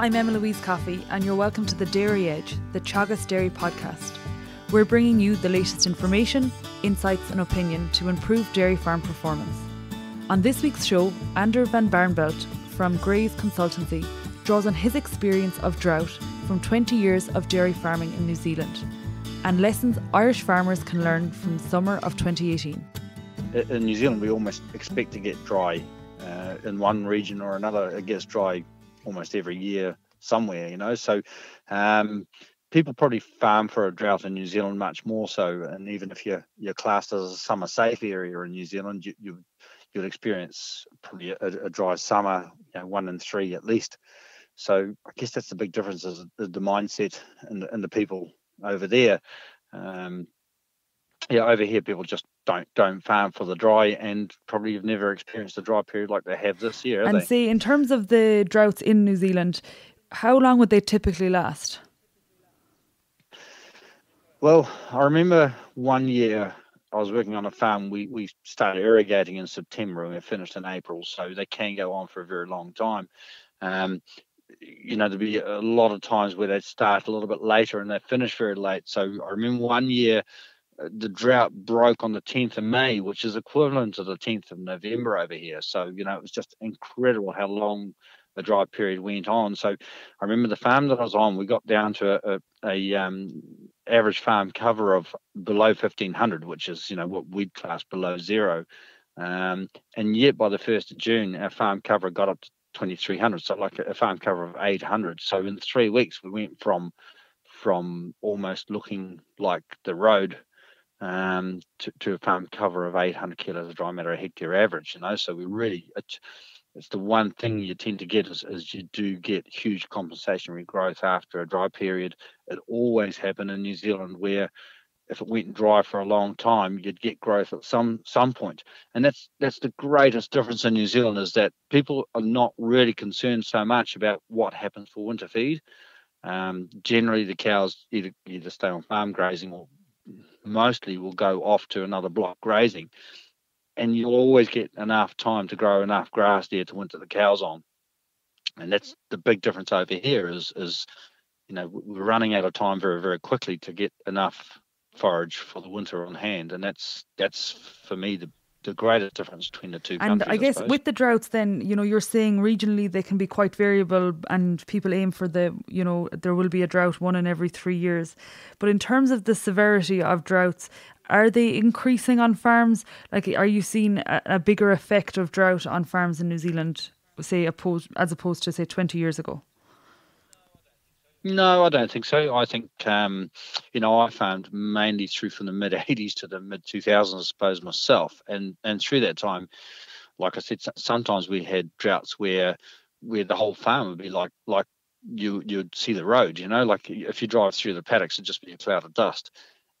I'm Emma Louise Coffey, and you're welcome to the Dairy Edge, the Teagasc Dairy podcast. We're bringing you the latest information, insights, and opinion to improve dairy farm performance. On this week's show, Andre van Barneveld from Graise Consultancy draws on his experience of drought from 20 years of dairy farming in New Zealand and lessons Irish farmers can learn from summer of 2018. In New Zealand, we almost expect to get dry uh, in one region or another. It gets dry almost every year somewhere, you know. So um, people probably farm for a drought in New Zealand much more so. And even if you're you're classed as a summer safe area in New Zealand, you, you you'll experience probably a, a, dry summer, you know, one in three at least. So I guess that's the big difference is the, the mindset and the, and the people over there. Um, yeah, over here people just don't don't farm for the dry, and probably have never experienced a dry period like they have this year. And they? see, in terms of the droughts in New Zealand, how long would they typically last? Well, I remember one year I was working on a farm. We we started irrigating in September and we finished in April, so they can go on for a very long time. Um, you know, there'd be a lot of times where they'd start a little bit later and they finish very late. So I remember one year the drought broke on the 10th of May, which is equivalent to the 10th of November over here. So, you know, it was just incredible how long the dry period went on. So I remember the farm that I was on, we got down to a, a, a um, average farm cover of below 1500, which is, you know, what we'd class below zero. Um, and yet by the 1st of June, our farm cover got up to 2300 so like a farm cover of 800 so in three weeks we went from from almost looking like the road um, to, to a farm cover of 800 kilos of dry matter a hectare average you know so we really it's, it's the one thing you tend to get is, is you do get huge compensatory growth after a dry period it always happened in new zealand where if it went dry for a long time, you'd get growth at some some point. And that's that's the greatest difference in New Zealand is that people are not really concerned so much about what happens for winter feed. Um, generally, the cows either either stay on farm grazing or mostly will go off to another block grazing, and you'll always get enough time to grow enough grass there to winter the cows on. And that's the big difference over here is is you know we're running out of time very very quickly to get enough forage for the winter on hand, and that's that's for me the the greatest difference between the two and countries. I guess I with the droughts, then you know you're saying regionally they can be quite variable, and people aim for the you know there will be a drought one in every three years. But in terms of the severity of droughts, are they increasing on farms? Like, are you seeing a, a bigger effect of drought on farms in New Zealand, say, opposed as opposed to say twenty years ago? No, I don't think so. I think, um, you know, I found mainly through from the mid 80s to the mid 2000s, I suppose, myself. And and through that time, like I said, sometimes we had droughts where where the whole farm would be like like you you'd see the road, you know, like if you drive through the paddocks, it'd just be a cloud of dust.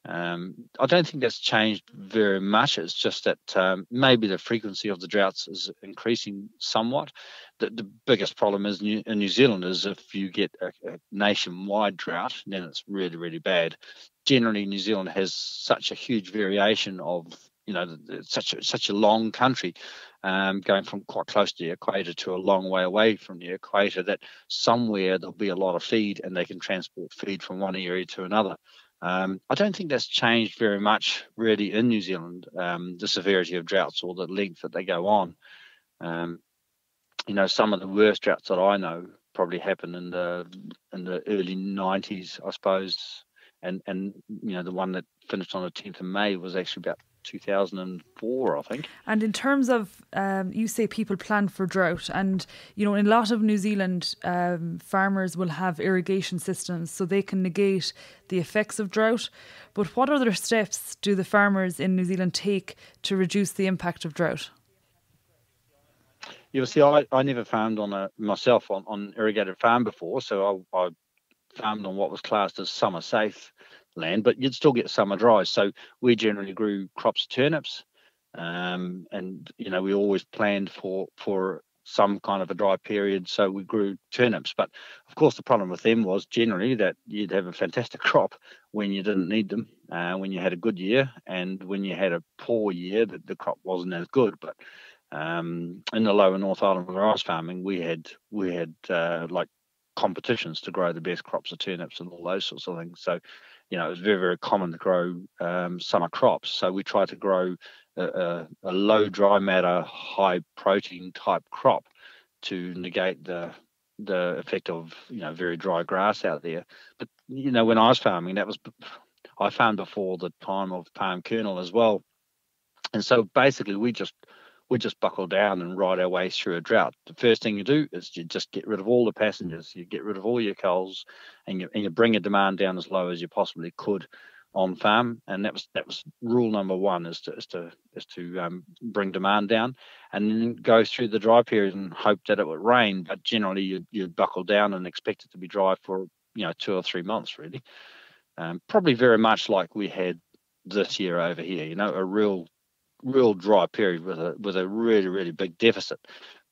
Um, I don't think that's changed very much. It's just that um, maybe the frequency of the droughts is increasing somewhat. The, the biggest problem is New, in New Zealand is if you get a, a, nationwide drought, then it's really, really bad. Generally, New Zealand has such a huge variation of, you know, such a, such a long country, um, going from quite close to the equator to a long way away from the equator, that somewhere there'll be a lot of feed and they can transport feed from one area to another. Um, I don't think that's changed very much really in New Zealand, um, the severity of droughts or the length that they go on. Um, you know, some of the worst droughts that I know probably happened in the in the early 90s, I suppose, and and you know the one that finished on the 10th of May was actually about 2004, I think. And in terms of, um, you say people plan for drought, and you know, in a lot of New Zealand, um, farmers will have irrigation systems so they can negate the effects of drought. But what other steps do the farmers in New Zealand take to reduce the impact of drought? You see, I, I never farmed on a myself on, on irrigated farm before, so I, I farmed on what was classed as summer safe land, but you'd still get summer dries. So we generally grew crops turnips, um, and you know we always planned for for some kind of a dry period, so we grew turnips. But of course, the problem with them was generally that you'd have a fantastic crop when you didn't need them, uh, when you had a good year, and when you had a poor year, that the crop wasn't as good. But um, in the lower North Island was farming, we had we had uh, like competitions to grow the best crops of turnips and all those sorts of things. So, you know, it's very, very common to grow um, summer crops. So we try to grow a, a, a, low dry matter, high protein type crop to negate the the effect of you know very dry grass out there. But you know, when I was farming, that was I found before the time of palm kernel as well. And so basically, we just we just buckle down and ride our way through a drought. The first thing you do is you just get rid of all the passengers, you get rid of all your culls, and you, and you bring your demand down as low as you possibly could on farm. And that was that was rule number one is to is to is to um, bring demand down, and then go through the dry period and hope that it would rain. But generally, you you buckle down and expect it to be dry for you know two or three months really. Um, probably very much like we had this year over here. You know, a real real dry period with a with a really really big deficit.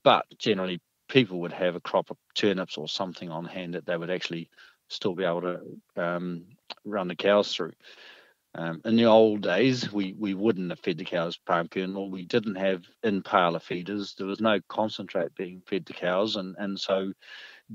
But generally, people would have a crop of turnips or something on hand that they would actually still be able to um, run the cows through. Um, in the old days, we, we wouldn't have fed the cows palm kernel. We didn't have in-parlour feeders. There was no concentrate being fed to cows, and and so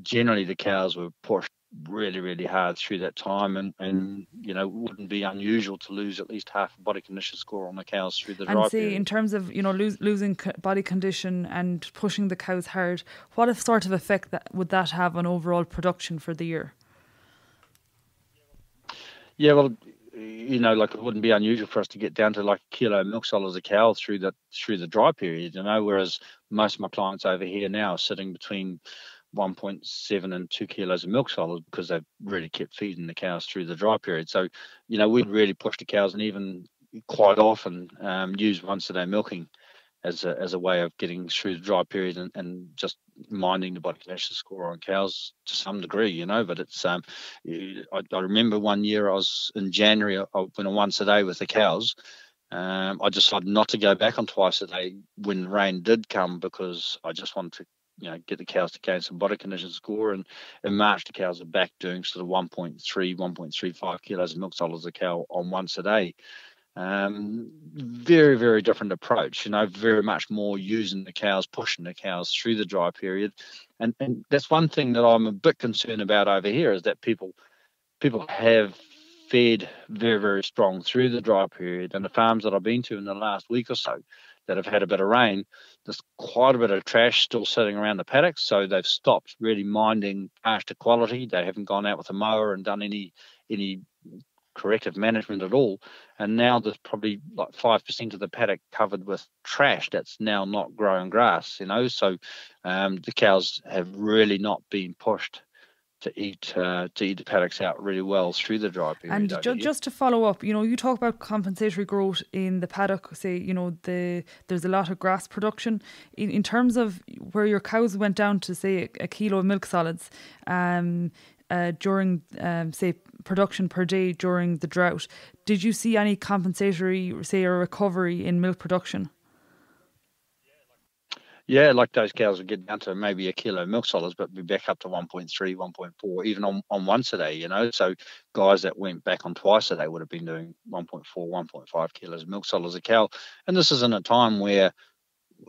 generally the cows were pushed really, really hard through that time, and, and you know, wouldn't be unusual to lose at least half a body condition score on the cows through the and dry see, period. in terms of you know lose, losing body condition and pushing the cows hard, what sort of effect that would that have on overall production for the year? Yeah, well, you know, like it wouldn't be unusual for us to get down to like a kilo of milk solids a cow through the through the dry period, you know. Whereas most of my clients over here now are sitting between 1.7 and 2 kilos of milk solids because they've really kept feeding the cows through the dry period. So, you know, we'd really push the cows and even quite often um, use once a day milking as a, as a way of getting through the dry period and, and just minding the body condition score on cows to some degree, you know. But it's um, I, I remember one year I was in January, I went on once a day with the cows. Um, I decided not to go back on twice a day when rain did come because I just wanted to you know get the cows to gain some body condition score. And in march the cows are back doing sort of 1.3 1.35 kilos of milk solids a cow on once a day. Um, very very different approach you know very much more using the cows pushing the cows through the dry period. And and that's one thing that i'm a bit concerned about over here is that people people have fed very very strong through the dry period. And the farms that i've been to in the last week or so that have had a bit of rain, there's quite a bit of trash still sitting around the paddocks. So they've stopped really minding pasture quality. They haven't gone out with a mower and done any any corrective management at all. And now there's probably like five percent of the paddock covered with trash that's now not growing grass. You know, so um, the cows have really not been pushed to eat uh, to eat the paddocks out really well through the dry period. And ju- just to follow up, you know, you talk about compensatory growth in the paddock. Say, you know, the there's a lot of grass production. In, in terms of where your cows went down to say a, a kilo of milk solids, um, uh, during um, say production per day during the drought, did you see any compensatory, say, a recovery in milk production? Yeah, like those cows would get down to maybe a kilo of milk solids, but be back up to 1.3, 1.4, even on, on once a day, you know. So guys that went back on twice a day would have been doing 1.4, 1.5 kilos of milk solids a cow. And this is in a time where,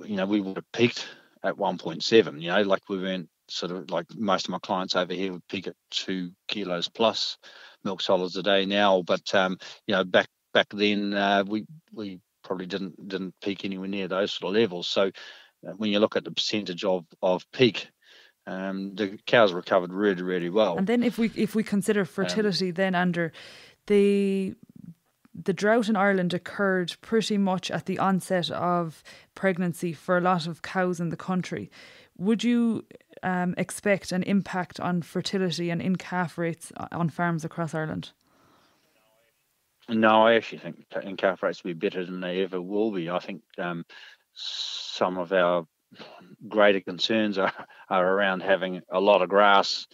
you know, we would have peaked at 1.7, you know, like we went sort of like most of my clients over here would peak at two kilos plus milk solids a day now. But, um, you know, back back then uh, we we probably didn't didn't peak anywhere near those sort of levels. So when you look at the percentage of of peak, um, the cows recovered really really well. And then if we if we consider fertility, um, then under the the drought in Ireland occurred pretty much at the onset of pregnancy for a lot of cows in the country. Would you um, expect an impact on fertility and in calf rates on farms across Ireland? No, I actually think in calf rates will be better than they ever will be. I think um, some of our greater concerns are, are around having a lot of grass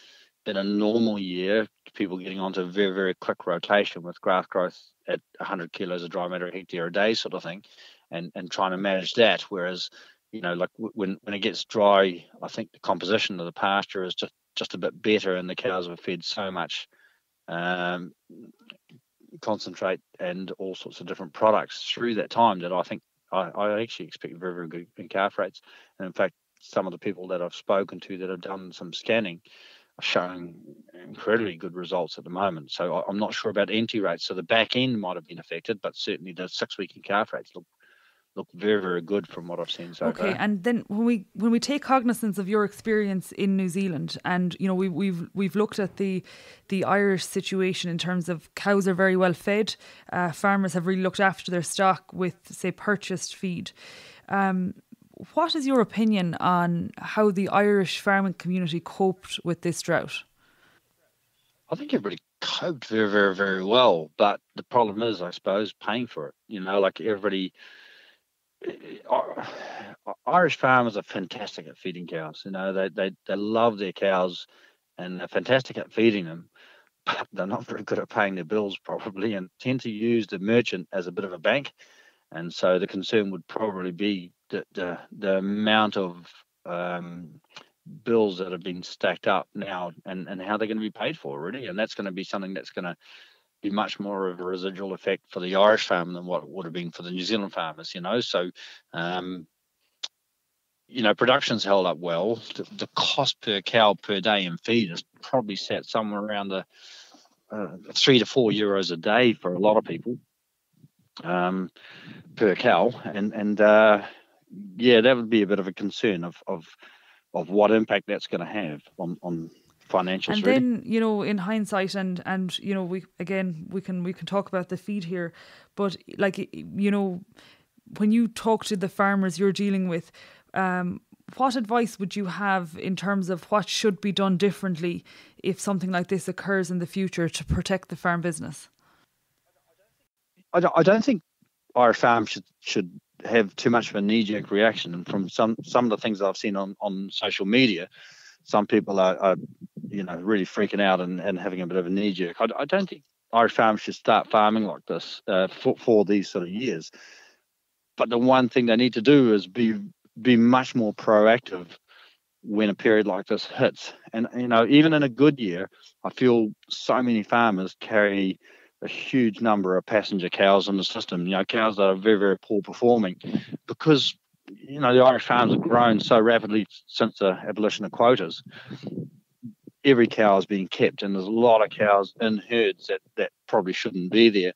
in a normal year, people getting onto very, very quick rotation with grass growth at 100 kilos of dry matter a hectare a day, sort of thing, and, and trying to manage that. Whereas, you know, like when, when it gets dry, I think the composition of the pasture is just, just a bit better, and the cows are fed so much um, concentrate and all sorts of different products through that time that I think I, I actually expect very, very good in calf rates. And in fact, some of the people that I've spoken to that have done some scanning are showing incredibly good results at the moment. So I'm not sure about entry rates. So the back end might have been affected, but certainly the six week in calf rates look look very very good from what I've seen so okay, far. And then when we when we take cognizance of your experience in New Zealand, and you know we, we've we've looked at the the Irish situation in terms of cows are very well fed. Uh, farmers have really looked after their stock with say purchased feed. Um, what is your opinion on how the Irish farming community coped with this drought? I think everybody coped very, very, very well. But the problem is, I suppose, paying for it. You know, like everybody. Irish farmers are fantastic at feeding cows. You know, they, they, they love their cows and they're fantastic at feeding them, but they're not very good at paying their bills probably and tend to use the merchant as a bit of a bank. And so the concern would probably be the the, the amount of um, bills that have been stacked up now and, and how they're going to be paid for really and that's going to be something that's going to be much more of a residual effect for the Irish farmer than what it would have been for the New Zealand farmers you know? So um, you know production's held up well. The, the, cost per cow per day in feed is probably set somewhere around the uh, three to four euros a day for a lot of people um, per cow. And and uh, yeah, that would be a bit of a concern of of of what impact that's going to have on on financials. And really. then you know, in hindsight, and and you know, we again we can we can talk about the feed here, but like you know, when you talk to the farmers you're dealing with. Um, what advice would you have in terms of what should be done differently if something like this occurs in the future to protect the farm business? I don't, I don't think our farm should should have too much of a knee jerk reaction. And from some some of the things I've seen on on social media, some people are, are you know really freaking out and, and having a bit of a knee jerk. I, I don't think Irish farmers should start farming like this uh, for for these sort of years. But the one thing they need to do is be be much more proactive when a period like this hits. And you know, even in a good year, I feel so many farmers carry a huge number of passenger cows in the system. You know, cows that are very, very poor performing because you know the Irish farms have grown so rapidly since the abolition of quotas. Every cow is being kept, and there's a lot of cows in herds that that probably shouldn't be there.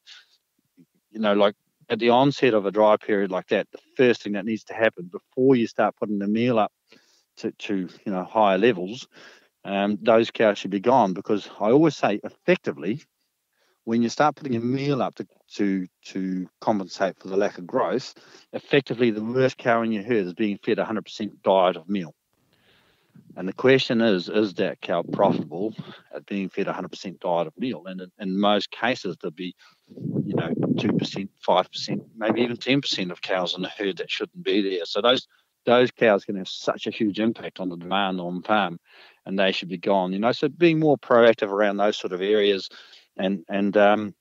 You know, like at the onset of a dry period like that, the first thing that needs to happen before you start putting the meal up to, to you know higher levels, um, those cows should be gone because I always say effectively when you start putting a meal up to, to to compensate for the lack of growth, effectively the worst cow in your herd is being fed 100% diet of meal. And the question is, is that cow profitable at being fed 100% diet of meal? And in, in most cases, there'll be, you know, 2%, 5%, maybe even 10% of cows in the herd that shouldn't be there. So those those cows can have such a huge impact on the demand on farm and they should be gone. You know, so being more proactive around those sort of areas and and um,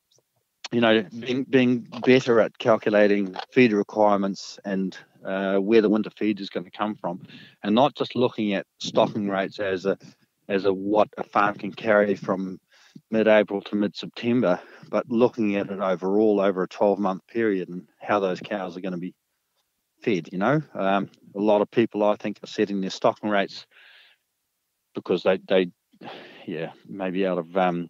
you know being being better at calculating feed requirements and uh, where the winter feed is going to come from, and not just looking at stocking rates as a as a what a farm can carry from mid-April to mid-September, but looking at it overall over a 12-month period and how those cows are going to be fed. You know, um, a lot of people I think are setting their stocking rates because they they yeah maybe out of um,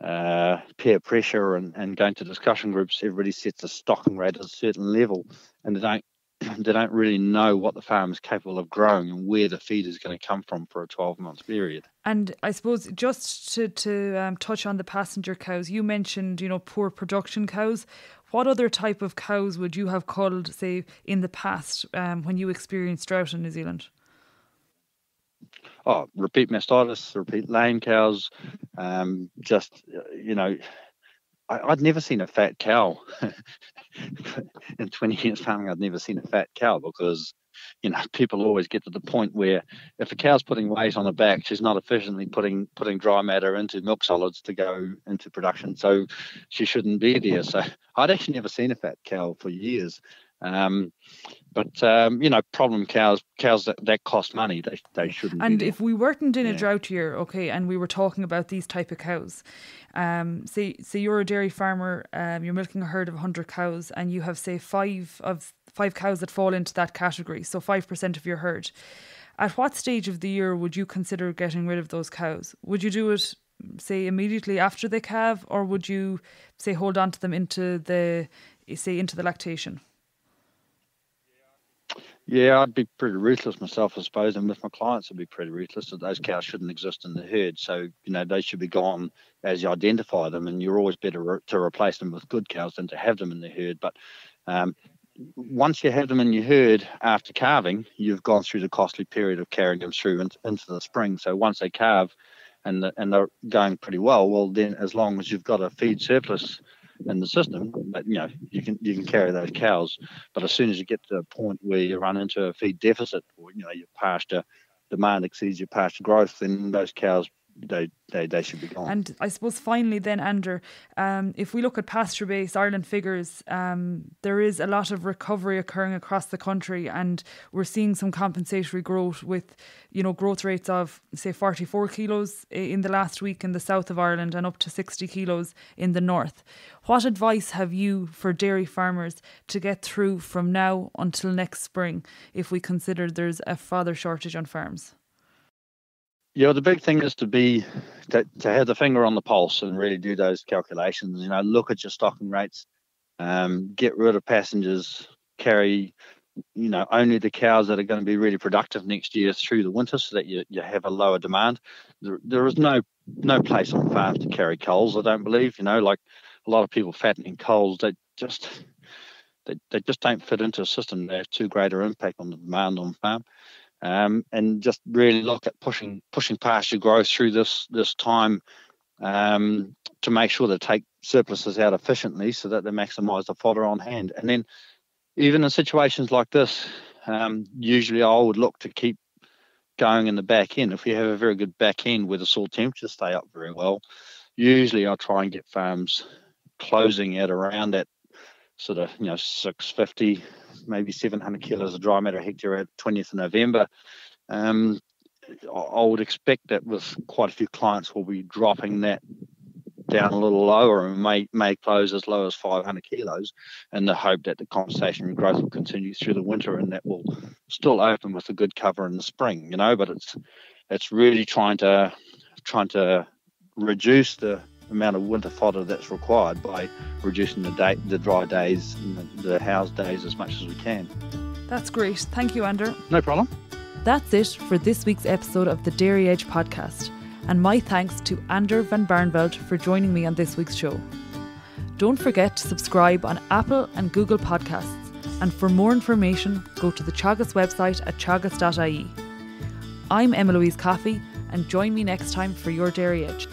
uh, peer pressure and, and going to discussion groups, everybody sets a stocking rate at a certain level, and they don't they don't really know what the farm is capable of growing and where the feed is going to come from for a 12 month period. And I suppose just to, to um, touch on the passenger cows, you mentioned, you know, poor production cows. What other type of cows would you have culled, say, in the past um, when you experienced drought in New Zealand? Oh, repeat mastitis, repeat lame cows, um, just you know, I, would never seen a fat cow in 20 years farming. I'd never seen a fat cow because you know people always get to the point where if a cow's putting weight on the back, she's not efficiently putting putting dry matter into milk solids to go into production, so she shouldn't be there. So I'd actually never seen a fat cow for years. Um, but um, you know, problem cows, cows that, that cost money, they they shouldn't. And if we weren't in yeah. a drought year, okay, and we were talking about these type of cows, um, say say you're a dairy farmer, um, you're milking a herd of hundred cows, and you have say five of five cows that fall into that category, so five percent of your herd. At what stage of the year would you consider getting rid of those cows? Would you do it, say, immediately after they calve, or would you, say, hold on to them into the, say, into the lactation? Yeah, I'd be pretty ruthless myself, I suppose, and with my clients, I'd be pretty ruthless that those cows shouldn't exist in the herd. So, you know, they should be gone as you identify them, and you're always better re- to replace them with good cows than to have them in the herd. But um, once you have them in your herd after calving, you've gone through the costly period of carrying them through into, into the spring. So once they calve and the, and they're going pretty well, well then as long as you've got a feed surplus in the system, but you know you can you can carry those cows. But as soon as you get to a point where you run into a feed deficit, or you know your pasture demand exceeds your pasture growth, then those cows they, they, they should be gone. And I suppose finally, then, Andrew, um, if we look at PastureBase Ireland figures, um, there is a lot of recovery occurring across the country, and we're seeing some compensatory growth with, you know, growth rates of say 44 kilos in the last week in the south of Ireland and up to 60 kilos in the north. What advice have you for dairy farmers to get through from now until next spring if we consider there's a fodder shortage on farms? Yeah, the big thing is to be to, to have the finger on the pulse and really do those calculations. You know, look at your stocking rates, um, get rid of passengers, carry, you know, only the cows that are going to be really productive next year through the winter, so that you, you have a lower demand. There, there is no no place on farms to carry culls. I don't believe. You know, like a lot of people fattening culls, they just they, they just don't fit into a system. They have too great an impact on the demand on farm um, and just really look at pushing pushing pasture growth through this this time um, to make sure they take surpluses out efficiently so that they maximise the fodder on hand. And then even in situations like this, um, usually I would look to keep going in the back end. If we have a very good back end where the soil temperatures stay up very well, usually I'll try and get farms closing at around that sort of you know 650 maybe 700 kilos of dry matter a hectare at 20th of November. Um, I would expect that with quite a few clients we'll be dropping that down a little lower and may may close as low as 500 kilos in the hope that the compensation growth will continue through the winter and that will still open with a good cover in the spring you know but it's it's really trying to trying to reduce the amount of winter fodder that's required by reducing the day, the dry days and the, the house days as much as we can. That's great. Thank you, Andrew. No problem. That's it for this week's episode of the Dairy Edge podcast. And my thanks to Andre van Barneveld for joining me on this week's show. Don't forget to subscribe on Apple and Google Podcasts. And for more information, go to the Teagasc website at teagasc.ie. I'm Emma Louise Coffey, and join me next time for your Dairy Edge.